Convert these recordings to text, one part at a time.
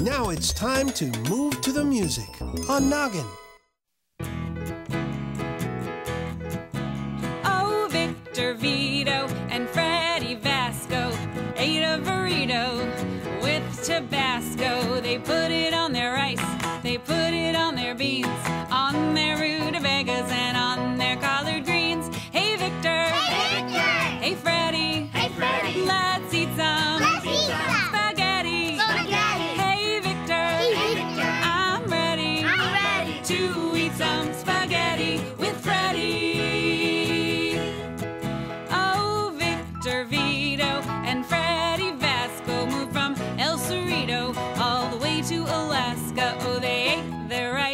Now it's time to move to the music on Noggin. Oh, Victor Vito and Freddie Vasco ate a burrito with Tabasco. Vito and Freddie Vasco moved from El Cerrito all the way to Alaska. Oh, they ate their rice,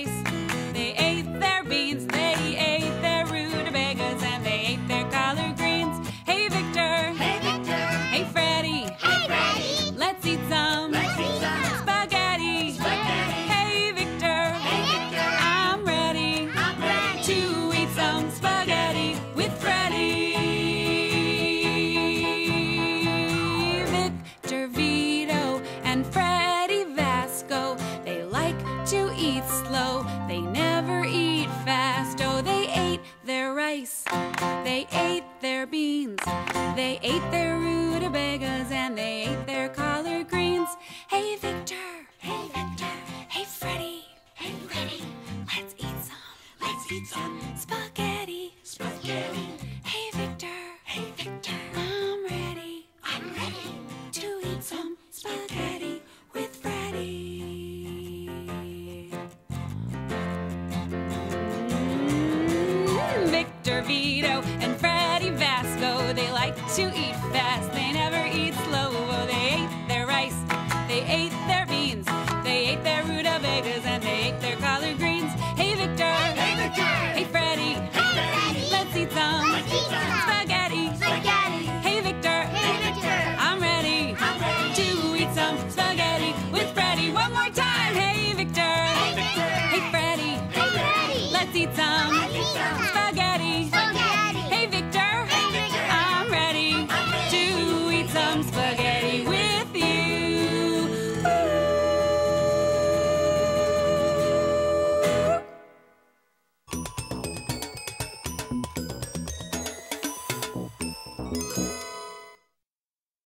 Victor Vito and Freddie Vasco, they like to eat slow. They never eat fast. Oh, they ate their rice, they ate their beans, they ate their rutabagas, and they ate their collard greens. Hey, Victor. Hey, Victor. Hey, Freddie. Hey, Freddie. Let's eat some. Let's eat some Dervito and Freddie Vasco. They like to eat fast. They spaghetti with you. Ooh.